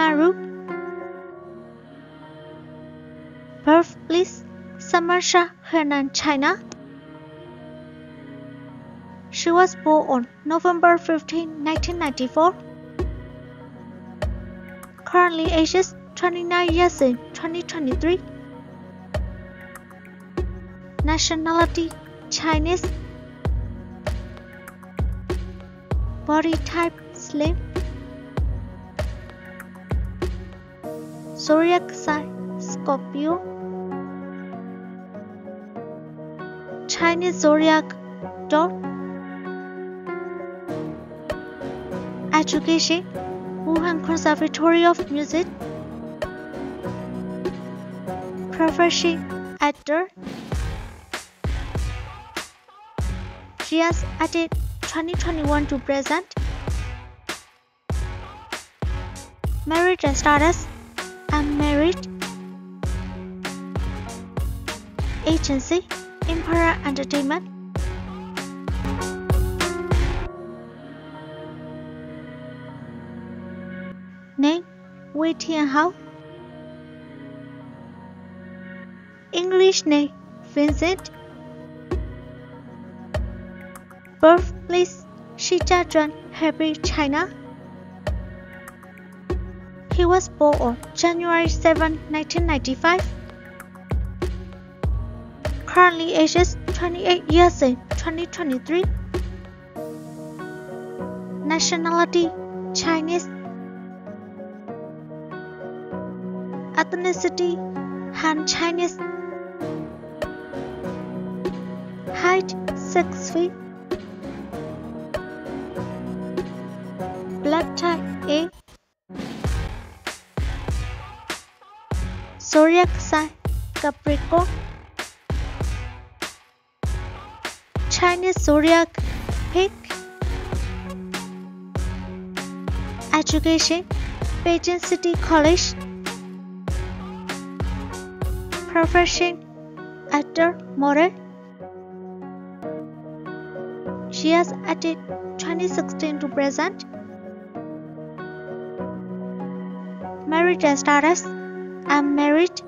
Maru. birth please. Samarsha Henan, China. She was born on November 15, 1994. Currently ages 29 years in 2023. Nationality Chinese. Body type slim. Zodiac Scorpio. Chinese zodiac dog. Education Wuhan Conservatory of Music. Profession actor. She has added 2021 to present. Married status Unmarried. Agency Emperor Entertainment. Name Wei Tianhao. English name Vincent. Birthplace Shijiazhuang, Hebei, China. He was born on January 7, 1995. Currently ages 28 years in 2023. Nationality Chinese. Ethnicity Han Chinese. Height 6 feet. Blood type A. Zodiac sign Capricorn. Chinese zodiac Pig. Education Beijing City College. Profession Actor Model. She has added 2016 to present. Married status I'm married.